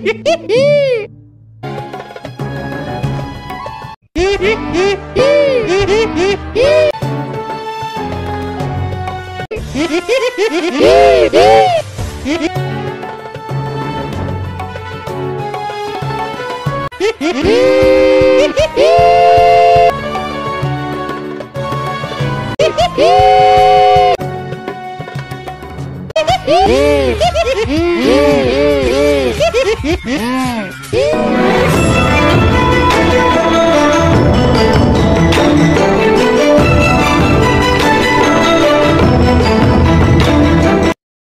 Hmm. Hum.